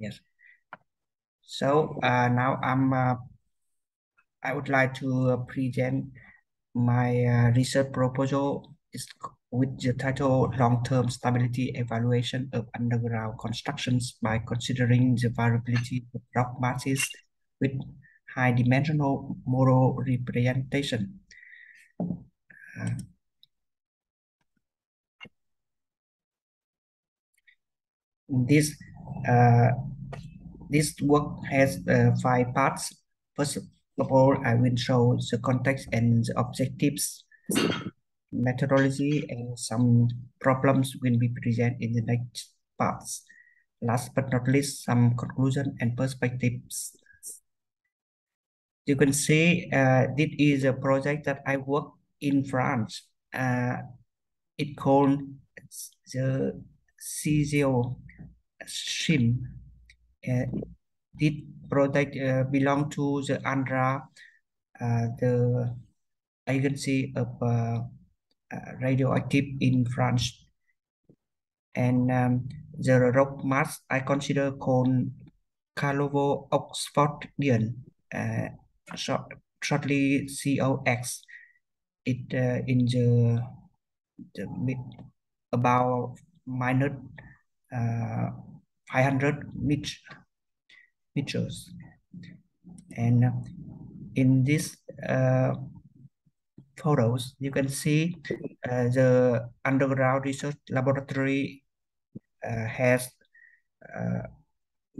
Yes. So uh, now I'm. Uh, I would like to uh, present my uh, research proposal is with the title Long-Term Stability Evaluation of Underground Constructions by Considering the Variability of Rock Masses with High-Dimensional Model Representation. Uh, this uh, this work has uh, five parts. First of all, I will show the context and the objectives, methodology, and some problems will be presented in the next parts. Last but not least, some conclusion and perspectives. You can see uh, this is a project that I work in France. Uh, it called the CZO SHIM. Uh, this project uh, belong to the ANDRA, uh, the agency of uh, uh, radioactive in France. And um, the rock mass I consider called Callovo-Oxfordian, uh, short, shortly COX. It uh, in the, the about minus uh, 500 meters. And in this uh, photos, you can see uh, the underground research laboratory uh, has uh,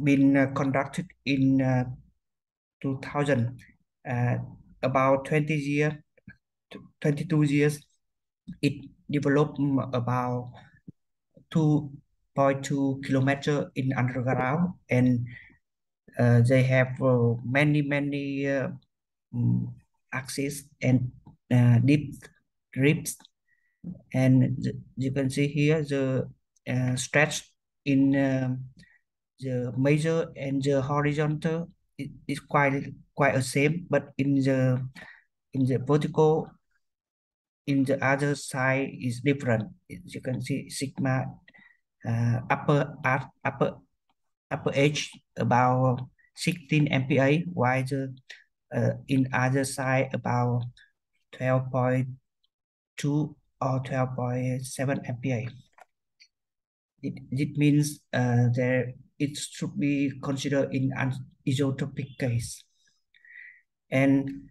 been uh, conducted in uh, 2000, about 20 years, 22 years. It developed about two 0.2 kilometer in underground. And uh, they have uh, many many uh, um, axes and uh, deep ribs and you can see here the uh, stretch in uh, the major and the horizontal it is quite quite the same. But in the in the vertical in the other side is different. You can see sigma uh, upper upper upper edge about 16 MPa, while the uh, in other side about 12.2 or 12.7 MPa. It, it means uh, that it should be considered in an isotopic case. And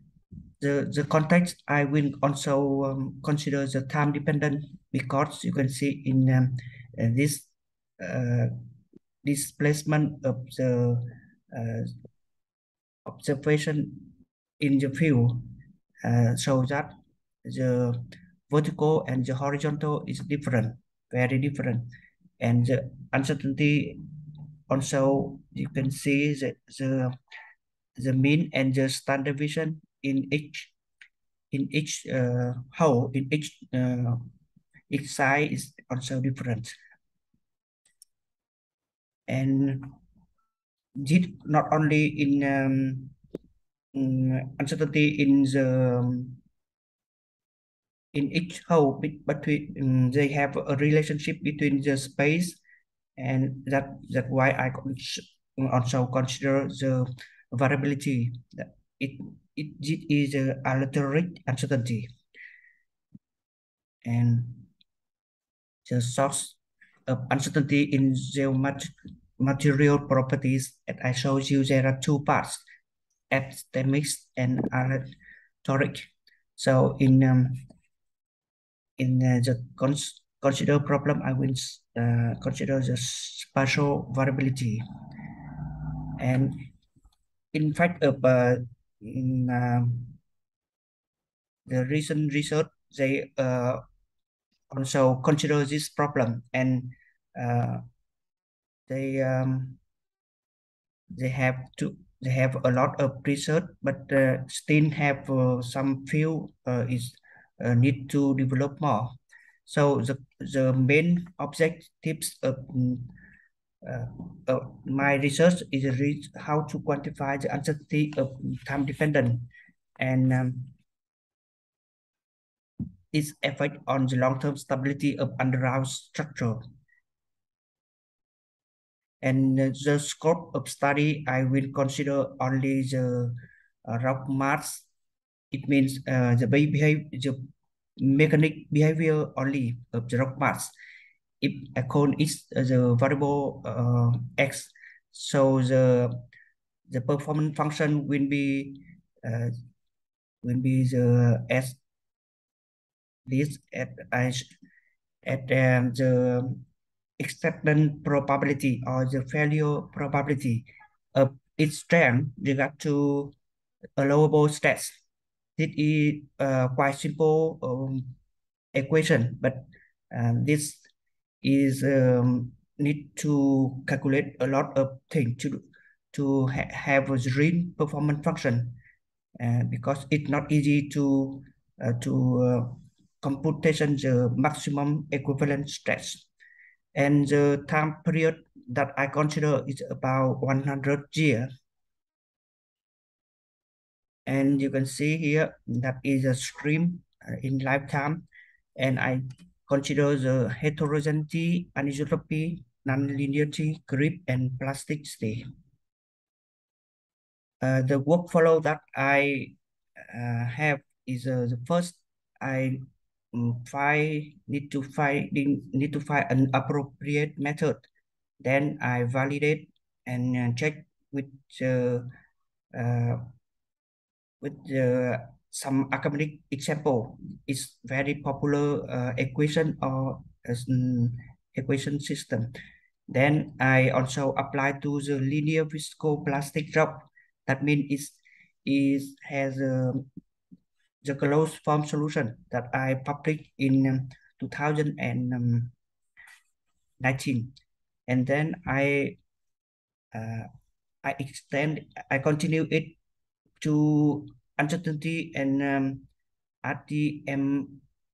the, the context, I will also um, consider the time dependent because you can see in um, and this uh, displacement of the uh, observation in the field uh, show that the vertical and the horizontal is different, very different. And the uncertainty also, you can see that the, the mean and the standard deviation in each in each uh, hole, in each uh, each side is also different and did not only in um, um, uncertainty in the um, in each hole but um, they have a relationship between the space and that that why I also consider the variability that it it, it is a aleatoric uncertainty. And the source of uncertainty in geometric material properties that I showed you, there are two parts, epistemics and aleatoric. So in um, in uh, the cons consider problem, I will uh, consider the spatial variability. And in fact, uh, in um, the recent research, they uh, also consider this problem and uh, they um, they have to they have a lot of research, but uh, still have uh, some field uh, is uh, need to develop more. So the the main objectives of uh, my research is how to quantify the uncertainty of time dependent and um, its effect on the long-term stability of underground structure. And the scope of study, I will consider only the uh, rock mass. It means uh, the behavior, the mechanic behavior only of the rock mass. If a cone is the variable uh, x, so the the performance function will be uh, will be the s this at at um, the acceptance probability or the failure probability. Of its strength regard to allowable stats. This is uh, quite simple um, equation, but um, this is um, need to calculate a lot of things to to ha have a real performance function. Uh, because it's not easy to uh, to uh, computation the maximum equivalent stress and the time period that I consider is about 100 years. And you can see here that is a stream uh, in lifetime. And I consider the heterogeneity, anisotropy, nonlinearity, creep, and plasticity. Uh, the workflow that I uh, have is uh, the first I find need to find need to find an appropriate method. Then I validate and uh, check with uh, uh, with uh, some academic example. It's very popular uh, equation or um, equation system. Then I also apply to the linear viscoplastic drop. That means it is is has a the closed form solution that I published in um, 2019. And then I uh, I extend, I continue it to uncertainty and um, RTM,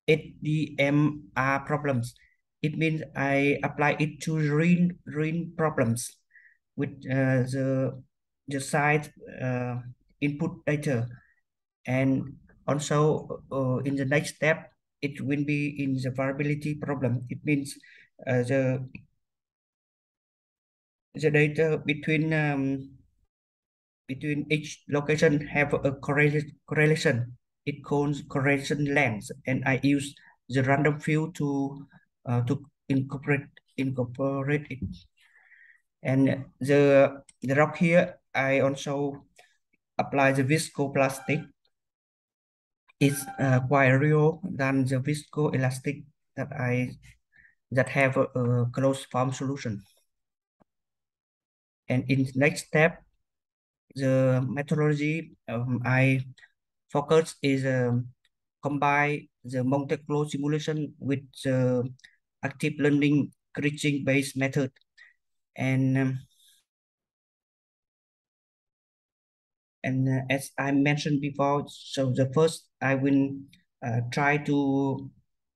HDMR problems. It means I apply it to real, real problems with uh, the, the side uh, input data. And also uh, in the next step, it will be in the variability problem. It means uh, the the data between um, between each location have a correlation correlation. It calls correlation length, and I use the random field to uh, to incorporate incorporate it. And the the rock here, I also apply the viscoplastic. It's uh, quite real than the viscoelastic that I that have a, a closed form solution. And in next step, the methodology um, I focus is um, combine the Monte Carlo simulation with the active learning Kriging based method. And um, and uh, as I mentioned before, so the first I will uh, try to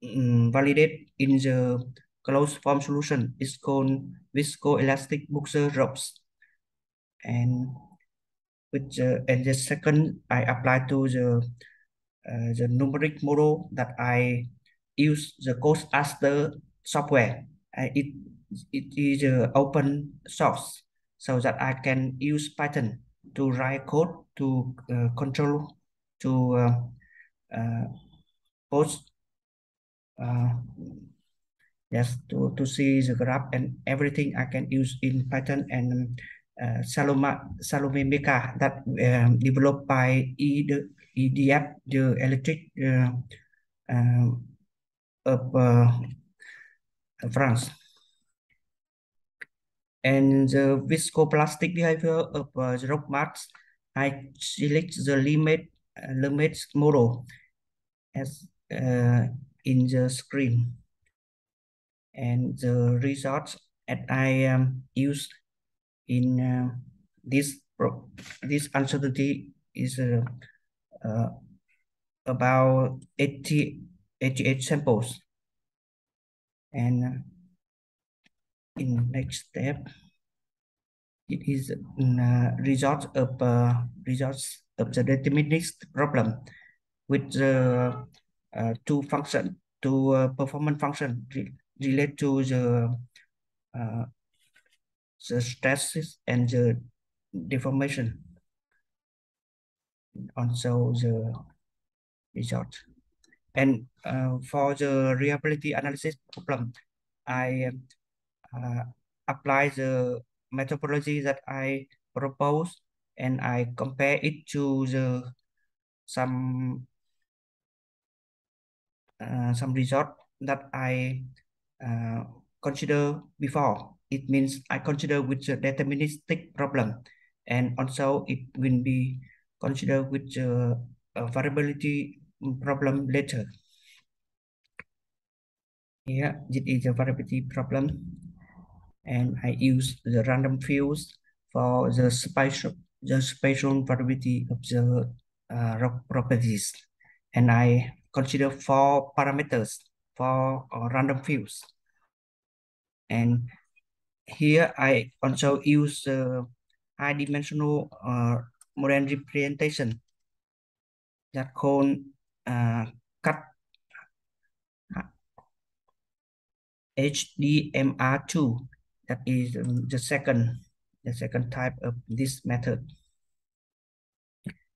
um, validate in the closed form solution. It's called viscoelastic Buxer ropes. And with the, and the second I apply to the uh, the numeric model that I use the Code Aster software. Uh, it it is uh, open source so that I can use Python to write code to uh, control to uh, uh, post uh, yes to to see the graph and everything I can use in Python and uh, Saloma Salome that um, developed by e, the EDF the electric of uh, France and the viscoplastic behavior of uh, the rock mass, I select the Lemaitre uh, Lemaitre model as uh, in the screen. And the results that I um, used in uh, this this uncertainty is uh, uh, about 80, 88 samples. And uh, in next step, it is uh, result of uh, results of the deterministic problem with the uh, two function, two uh, performance function re relate to the uh, the stresses and the deformation. Also the result. And uh, for the reliability analysis problem, I uh, apply the methodology that I propose and I compare it to the some uh, some result that I uh, consider before. It means I consider with the deterministic problem and also it will be considered with the uh, variability problem later. Yeah, it is is a variability problem and I use the random fields for the spatial, the spatial variability of the uh, properties. And I consider four parameters for uh, random fields. And here I also use uh, high dimensional uh, model representation that called uh, cut HDMR2 that is um, the second the second type of this method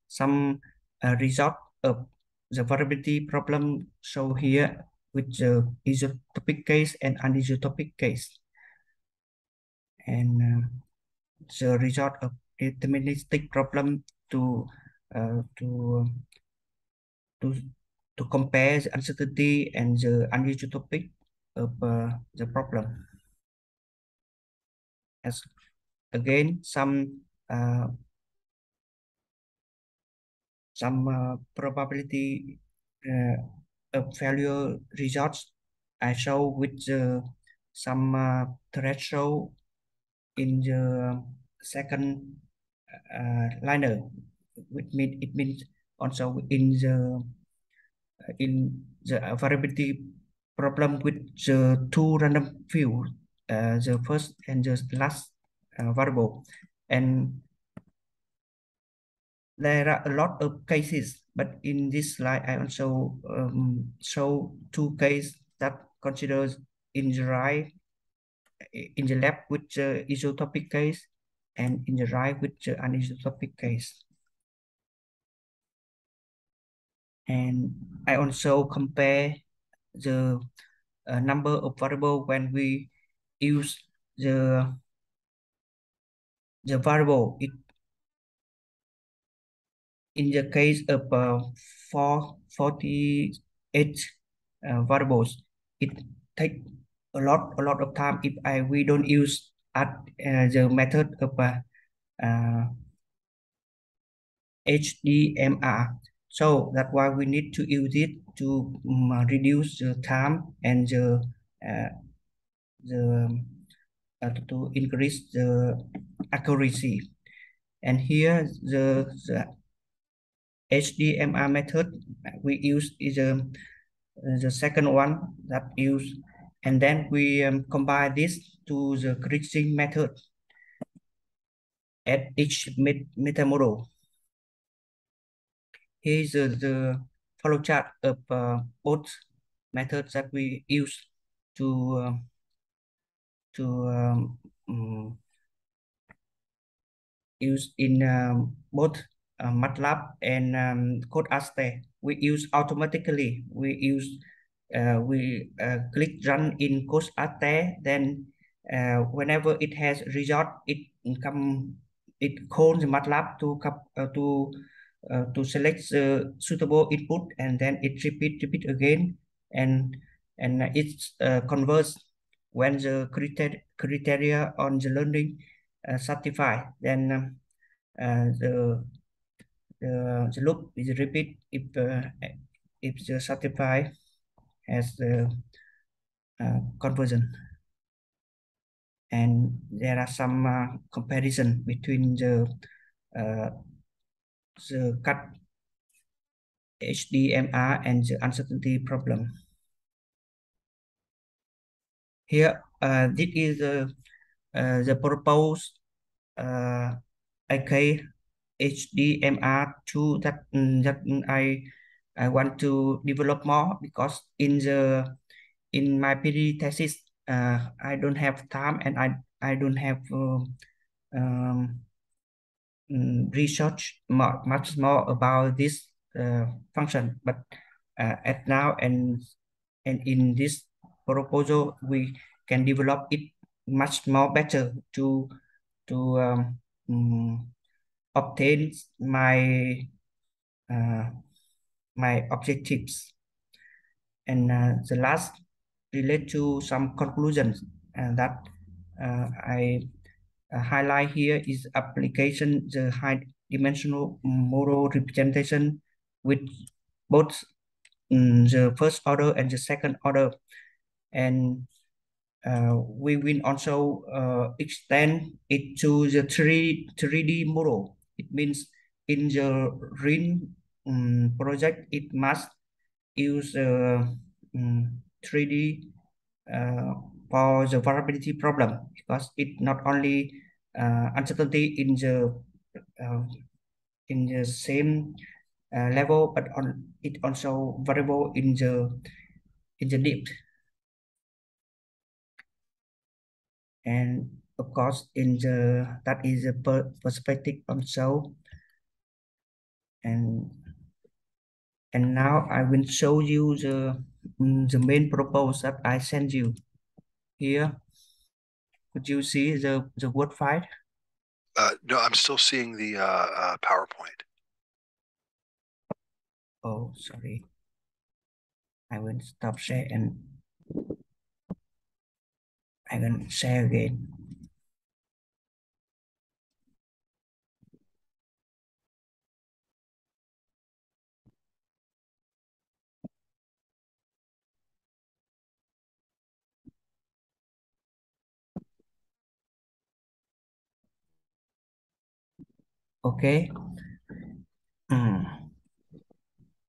some uh, result of the variability problem show here with the isotropic case and anisotropic case and uh, the result of deterministic problem to uh, to to to compare the uncertainty and the anisotropic of uh, the problem. As again, some uh, some uh, probability uh, of failure results I show with the, some uh, threshold in the second uh, liner. It mean it means also in the in the variability problem with the two random field, uh, the first and the last uh, variable. And there are a lot of cases, but in this slide, I also um, show two cases that considers in the right, in the left with the isotropic case and in the right with the anisotropic case. And I also compare the uh, number of variable when we use the the variable it in the case of uh, four, 48 uh, variables. It take a lot a lot of time if I we don't use at uh, the method of uh, uh, HDMR so that's why we need to use it to um, reduce the time and the uh, the uh, to increase the accuracy. And here the, the HDMR method we use is um, the second one that use and then we um, combine this to the Kriging method at each meta model. Here's the, the flowchart of uh, both methods that we use to uh, to um, um, use in um, both uh, MATLAB and um, Code Aster. We use automatically. We use uh, we uh, click run in Code Aster. Then uh, whenever it has result, it come it calls MATLAB to uh, to uh, to select suitable input and then it repeat repeat again and and it converts when the criteria on the learning uh, satisfy then um, uh, the, the the loop is repeat if uh, if the satisfy has the uh, conversion and there are some uh, comparison between the uh, the cut HDMR and the uncertainty problem. Here, uh, this is the, uh, the proposed uh, AK HDMR2 that, that I, I want to develop more because in the in my PhD thesis, uh, I don't have time and I, I don't have um, mm, research more, much more about this uh, function, but uh, at now and and in this proposal we can develop it much more better to to um, um, obtain my uh, my objectives. And uh, the last relate to some conclusions and that uh, I uh, highlight here is application the high dimensional model representation with both um, the first order and the second order and uh, we will also uh, extend it to the 3, 3D model. It means in the RIN um, project, it must use uh, um, 3D uh, for the variability problem because it not only uh, uncertainty in the uh, in the same level, but on it also variable in the in the depth. And of course, in the that is a per perspective also. And and now I will show you the mm, the main proposal that I sent you here. Could you see the the Word file? Uh, no, I'm still seeing the uh, uh, PowerPoint. Oh, sorry. I will stop share and I will share again. Okay. Mm.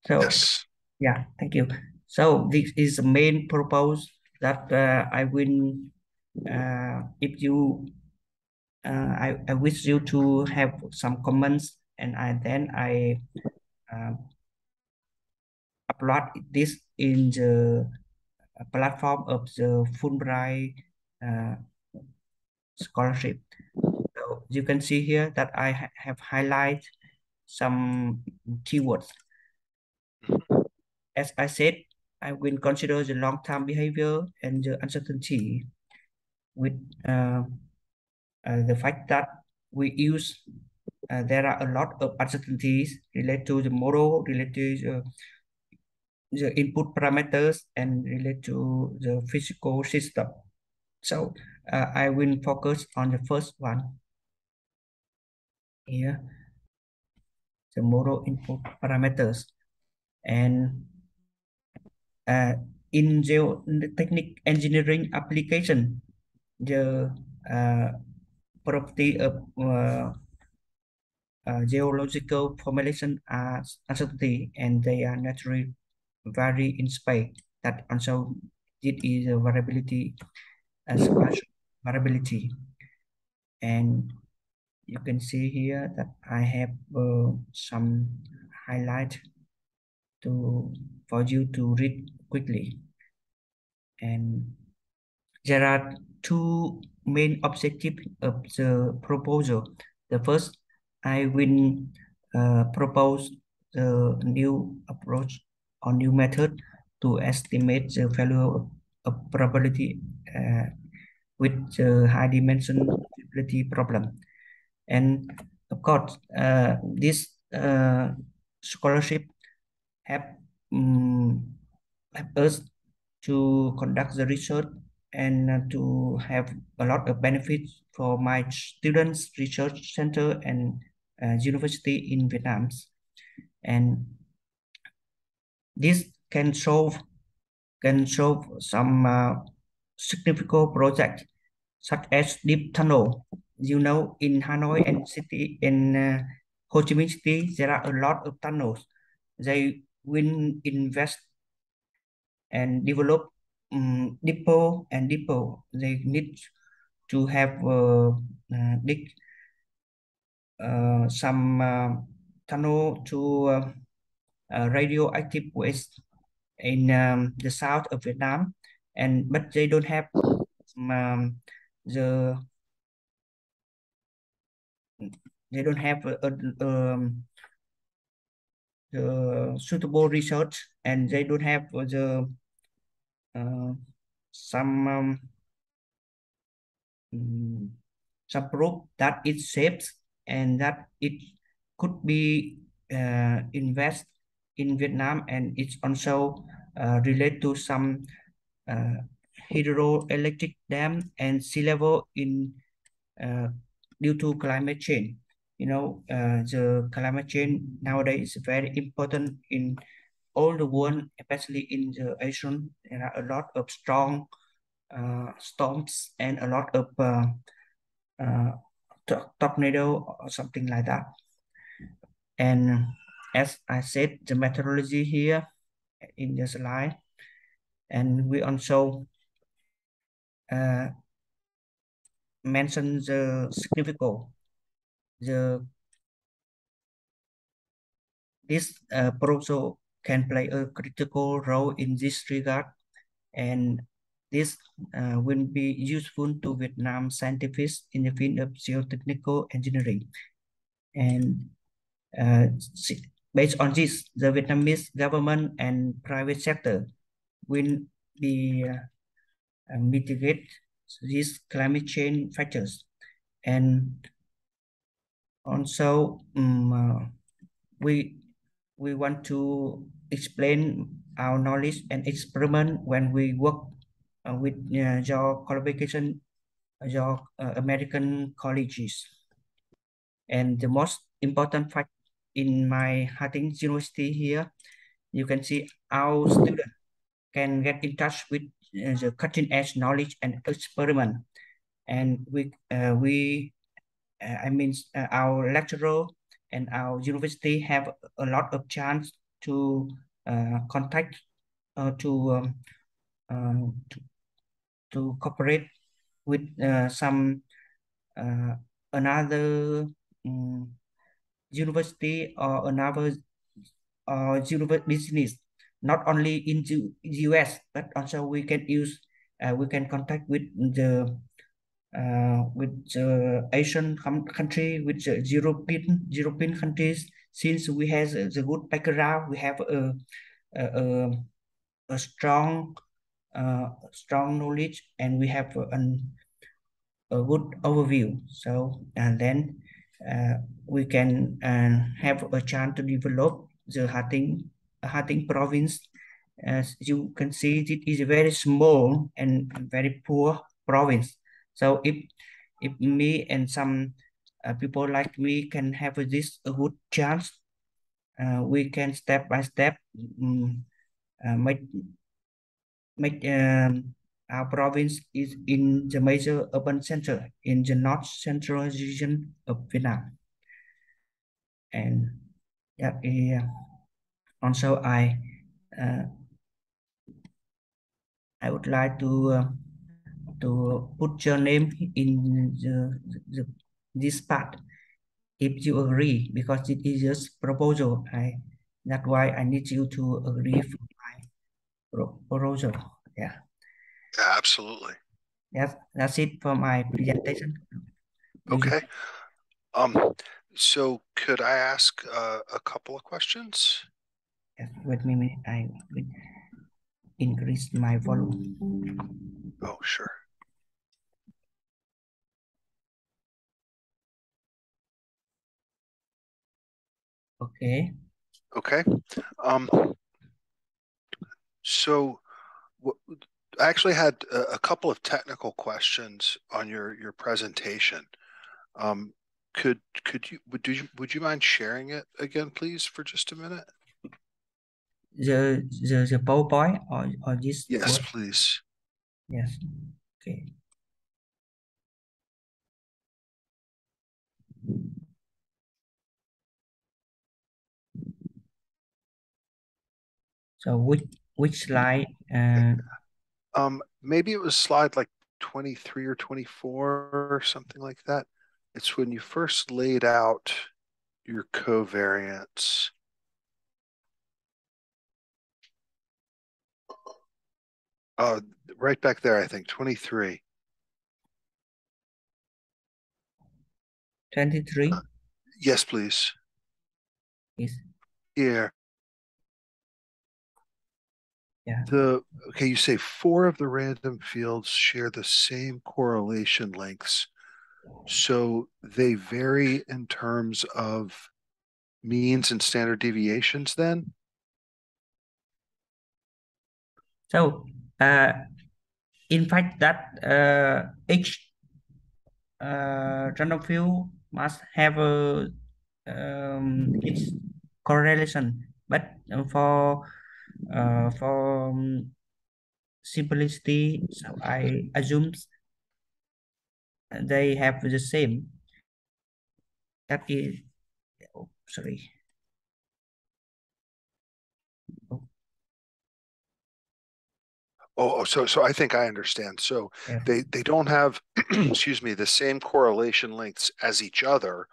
So Yes. yeah, thank you. So this is the main purpose that uh, I will, if you, uh, I, I wish you to have some comments and I then I uh, upload this in the platform of the Fulbright uh, scholarship. So you can see here that I ha have highlighted some keywords. As I said, I will consider the long-term behavior and the uncertainty with uh, uh, the fact that we use, uh, there are a lot of uncertainties related to the model, related to the input parameters and related to the physical system. So uh, I will focus on the first one here, the model input parameters. And uh, in geotechnic engineering application, the uh, property of uh, uh, geological formation are uncertainty and they are naturally vary in space. That also it is a variability as variability. And you can see here that I have uh, some highlight to for you to read quickly. And there are two main objectives of the proposal. The first, I will uh, propose the new approach or new method to estimate the value of, probability uh, with the high dimension probability problem. And of course, uh, this uh, scholarship have, um, have us to conduct the research and uh, to have a lot of benefits for my students, research center, and uh, university in Vietnam. And this can solve can solve some uh, significant projects such as deep tunnel. You know, in Hanoi and city in uh, Ho Chi Minh City, there are a lot of tunnels. They will invest and develop um, and depot. They need to have uh, uh, dig uh, some uh, tunnel to uh, uh, radioactive waste in um, the south of Vietnam, and but they don't have um, the they don't have a, a, um, the suitable research and they don't have the uh, some um, mm, some proof that it safe and that it could be uh, invest in Vietnam and it's also uh, related to some uh, hydroelectric dam and sea level in uh, due to climate change. You know, uh, the climate change nowadays is very important in all the world, especially in the Asian. There are a lot of strong uh, storms and a lot of uh, uh, tornado or something like that. And as I said, the methodology here in the slide, and we also uh, mention the significance, the this uh, proposal can play a critical role in this regard, and this uh, will be useful to Vietnam scientists in the field of geotechnical engineering. And uh, based on this, the Vietnamese government and private sector will be uh, uh mitigate these climate change factors. And also, um, uh, we we want to explain our knowledge and experiment when we work uh, with uh, your qualification, your uh, American colleges. And the most important fact in my Ha Tinh University here, you can see our student can get in touch with uh, the cutting edge knowledge and experiment. And we, uh, we uh, I mean, uh, our lecturer and our university have a lot of chance to uh, contact uh, to, um, uh, to to cooperate with uh, some uh, another um, university or another university business not only in the US but also we can use uh, we can contact with the with the Asian country, with the European European countries, since we have the good background, we have a a, a, strong uh, strong knowledge, and we have an, a good overview. So and then uh, we can uh, have a chance to develop the Ha Tinh Hatting province. As you can see, it is a very small and very poor province so if if me and some uh, people like me can have this a good chance, uh, we can step by step um, uh, make make um, our province is in the major urban center in the north central region of Vietnam. And yeah, yeah. also I uh, I would like to uh, to put your name in the, the, this part if you agree because it is just proposal. I that's why I need you to agree for my proposal. Yeah. Absolutely. Yes that's it for my presentation. Okay. Um so could I ask uh, a couple of questions? Yes wait a minute. I will increase my volume. Oh sure Okay. Okay. Um, so I actually had a, a, couple of technical questions on your your presentation. Um, could could you would do you would you mind sharing it again, please, for just a minute? The the the PowerPoint or or this? Yes, please. Yes. Okay. So which which slide? Uh, um, maybe it was slide like 23 or 24 or something like that. It's when you first laid out your covariance. Uh, right back there, I think 23. 23? Yes, please. Yes. Here. Yeah. The okay, you say four of the random fields share the same correlation lengths. So they vary in terms of means and standard deviations then? So, uh, in fact, that uh, each uh, random field must have a um, its correlation, but for uh, for simplicity, so I assume they have the same. That is, oh, sorry. Oh, oh, so so I think I understand. So Yeah. they they don't have, excuse me, the same correlation lengths as each other,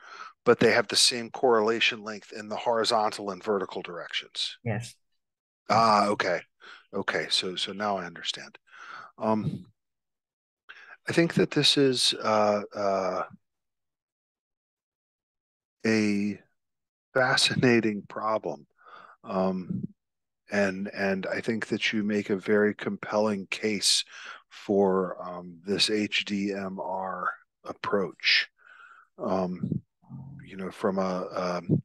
but they have the same correlation length in the horizontal and vertical directions. Yes. Ah, okay. Okay. So so now I understand. Um I think that this is uh uh a fascinating problem. Um and and I think that you make a very compelling case for um, this HDMR approach. Um, you know, from a, um,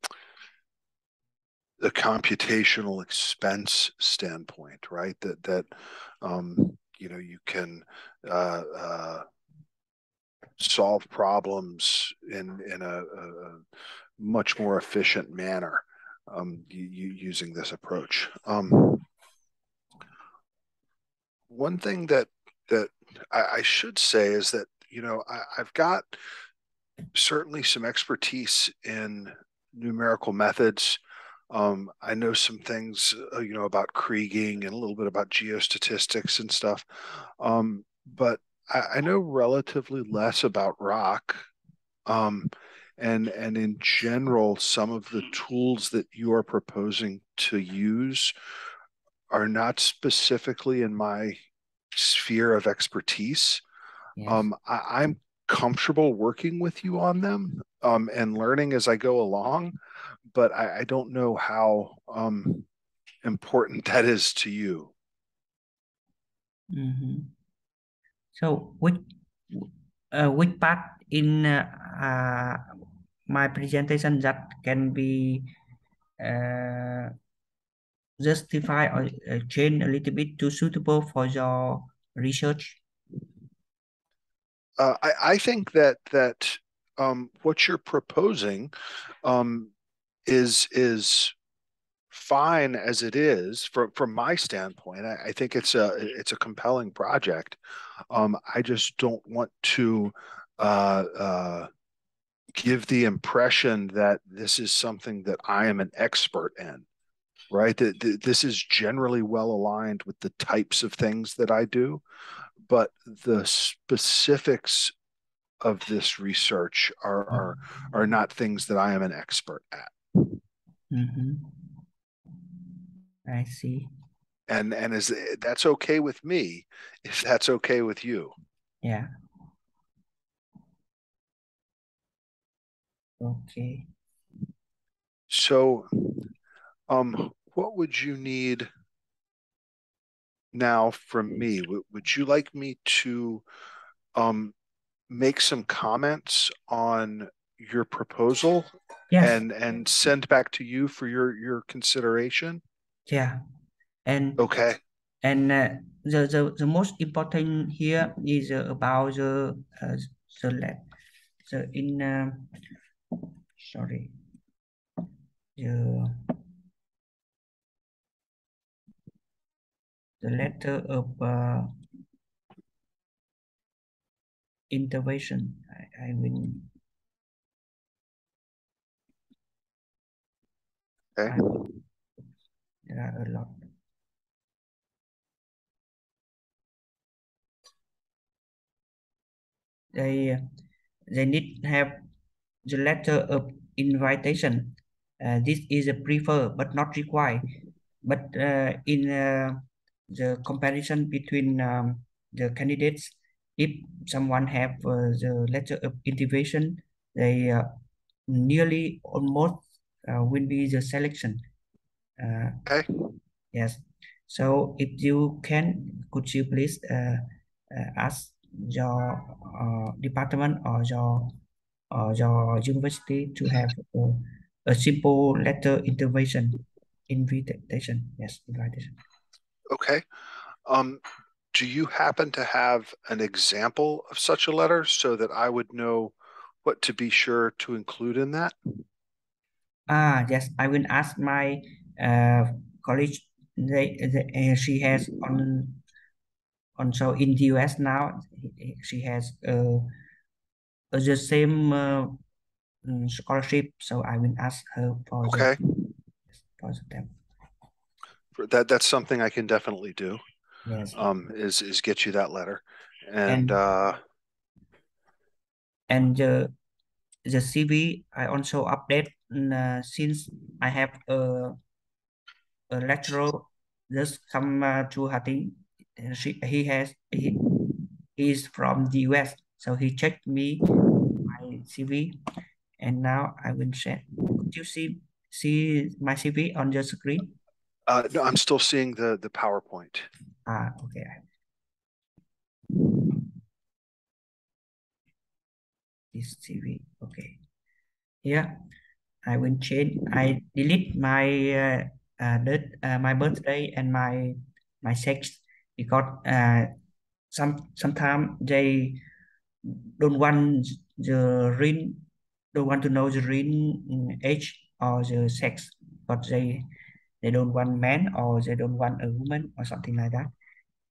a computational expense standpoint, right? That that um, you know you can uh, uh, solve problems in in a, a much more efficient manner um, using this approach. Um, one thing that that I, I, should say is that you know I, I've got certainly some expertise in numerical methods. Um, I know some things, uh, you know, about kriging and a little bit about geostatistics and stuff. Um, but I, I, know relatively less about rock. Um, and and in general some of the tools that you are proposing to use are not specifically in my sphere of expertise yes. um, I, am comfortable working with you on them um, and learning as i go along but i, I don't know how um, important that is to you mm-hmm. so which uh, which part in uh, uh, my presentation that can be uh, justify or uh, change a little bit to suitable for your research? Uh, I, I think that that um, what you're proposing um, is is fine as it is from from my standpoint. I, I think it's a it's a compelling project. Um, I just don't want to uh, uh, give the impression that this is something that I am an expert in, right? That, this is generally well aligned with the types of things that I do, but the specifics of this research are are are not things that I am an expert at. Mm-hmm. I see. And and is that's okay with me if that's okay with you. Yeah. Okay. So, um, what would you need now from me? W- would you like me to um, make some comments on your proposal Yes. and and send back to you for your your consideration? Yeah. And Okay. and uh, the, the the most important here is uh, about the uh, the lab. So in uh, sorry the the letter of uh, intervention I, I will okay. There are a lot they they need have the letter of invitation. Uh, this is a prefer but not required. But uh, in uh, the comparison between um, the candidates, if someone have uh, the letter of invitation, they uh, nearly almost uh, will be the selection. Uh, Okay. yes. So if you can, could you please uh, uh, ask your uh, department or your or your university to have a, a simple letter intervention invitation. Yes, invitation. Okay. Um, do you happen to have an example of such a letter so that I would know what to be sure to include in that? Ah, yes, I will ask my uh, college. They, they uh, she has on on so in the US now. She has uh, the same uh, mm, scholarship, so I will ask her for Okay. the for them. That that's something I can definitely do. Yes. Um, is is get you that letter, and, And- uh, and the the CV I also update mm, uh, since I have a a lecturer just come uh, to She, he has he is from the US, so he checked me my CV, and now I will share. Could you see see my CV on your screen? uh, no, I'm still seeing the the PowerPoint. Ah, okay. This CV, okay. Here, I will change. I delete my uh, uh, uh, my birthday and my my sex because uh, some sometimes they don't want the ring, don't want to know the real mm, age or the sex, but they they don't want man or they don't want a woman or something like that,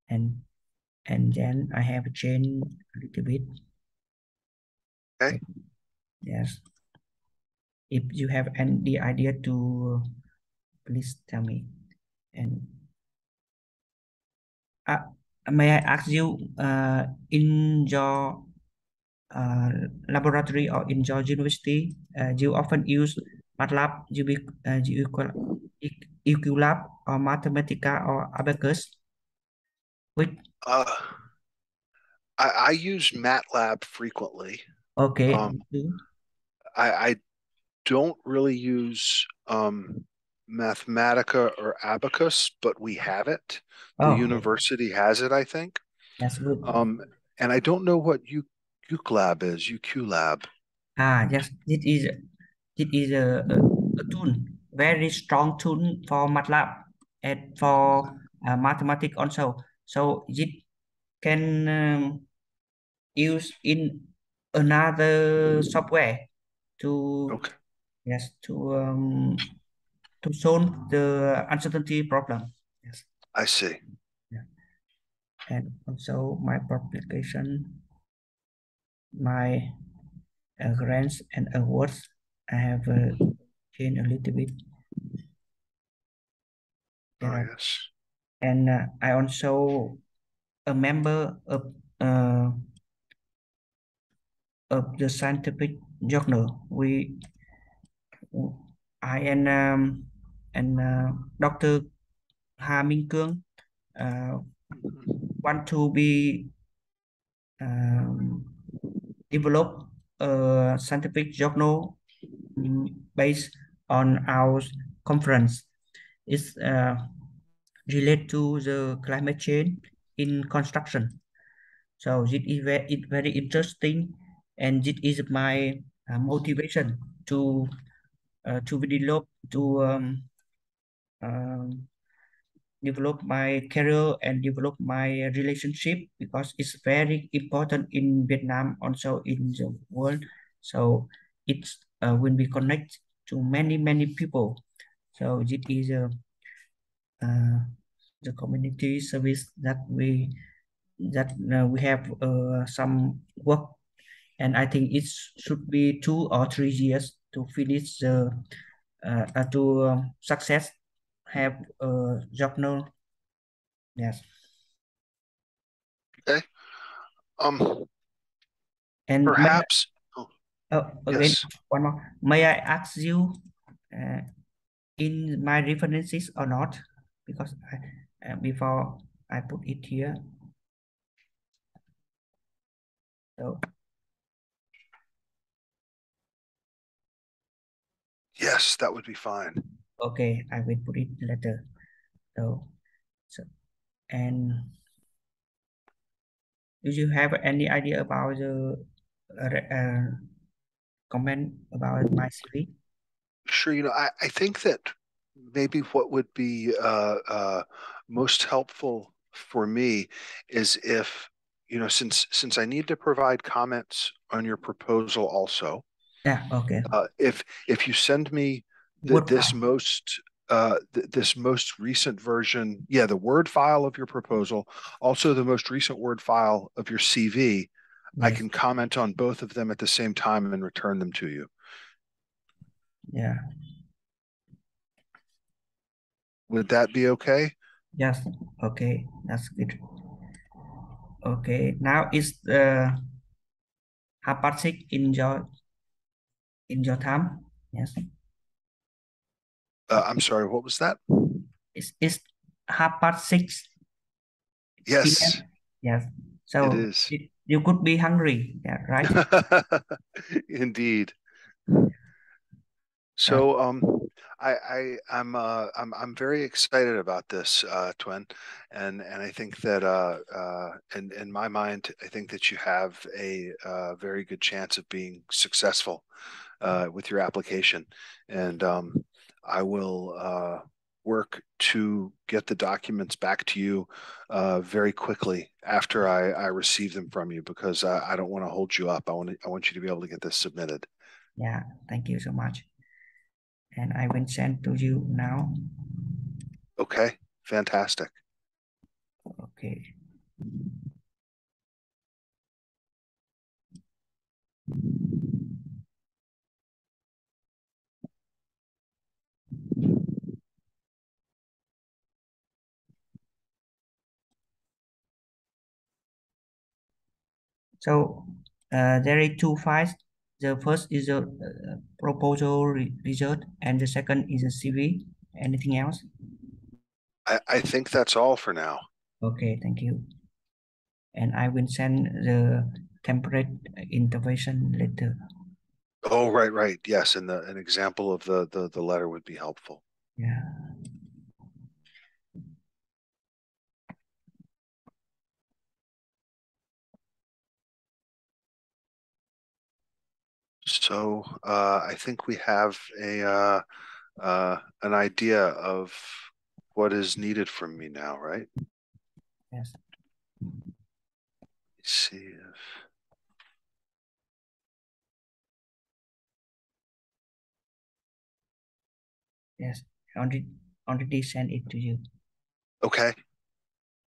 and and then I have changed a little bit. Okay. Yes. If you have any idea to please tell me. And uh, may I ask you, uh, in your uh, laboratory or in your university, uh, you often use MATLAB, Ubiq, uh, UQLab, or Mathematica, or Abaqus? Which Uh, I, I use MATLAB frequently. Okay, Um. I, I don't really use um, Mathematica or Abaqus, but we have it. The Oh, university has it, I think. That's good. Um, and I don't know what U UQLab is, UQLab. Ah, yes, it is it is a, a, a tool, very strong tool for MATLAB and for uh, mathematics also. So it can um, use in another software to Okay. yes to um to solve the uncertainty problem. Yes, I see. Yeah. and also my publication, my uh, grants and awards. I have uh, changed a little bit. Oh, yes. and uh, I also a member of uh, of the scientific journal. We I and um, and uh, Dr. Hà Minh Cương uh, want to be um, develop a scientific journal based on our conference. It's uh, related to the climate change in construction. So it is very, it very interesting, and it is my uh, motivation to uh, to develop to um, um, develop my career and develop my relationship because it's very important in Vietnam, also in the world. So it's uh, when we connect to many many people. So it is a uh, the community service that we that uh, we have uh, some work and I think it should be two or three years to finish the uh, uh, to um, success have a journal. Yes, Okay. Um, and perhaps. oh, again Yes. one more. May I ask you uh, in my references or not? Because I, uh, before I put it here. So Yes, that would be fine. Okay, I will put it later. So, so and do you have any idea about the uh, uh, comment about my CV? Sure. You know, I, I think that maybe what would be uh, uh, most helpful for me is if you know since since I need to provide comments on your proposal also. Yeah. Okay. Uh, if if you send me the, this file. most uh, th this most recent version, yeah, the Word file of your proposal, also the most recent Word file of your CV. I can comment on both of them at the same time and return them to you. Yeah. Would that be okay? Yes. Okay. That's good. Okay. Now is the half past six in your in your time. Yes. Uh, I'm sorry. What was that? It's it's half past six. Yes. PM. Yes. So it is. It, you could be hungry. Yeah. Right. Indeed. So um, I, I I'm uh, I'm I'm very excited about this, uh, Tuyen, and and I think that uh, uh, in in my mind, I think that you have a uh, very good chance of being successful uh, with your application, and um, I will uh, work to get the documents back to you uh, very quickly after I, I receive them from you because I, I don't want to hold you up. I want to, I want you to be able to get this submitted. Yeah, thank you so much and I will send to you now. Okay, fantastic. Okay. So uh, there are two files the first is a uh, proposal re result, and the second is a CV. Anything else? I, I think that's all for now. Okay, thank you. And I will send the template intervention letter. Oh, right, right. Yes, and the an example of the the, the letter would be helpful. Yeah. So uh, I think we have a uh, uh, an idea of what is needed from me now, right? Yes. Let's see if. Yes, I already already sent it to you. Okay.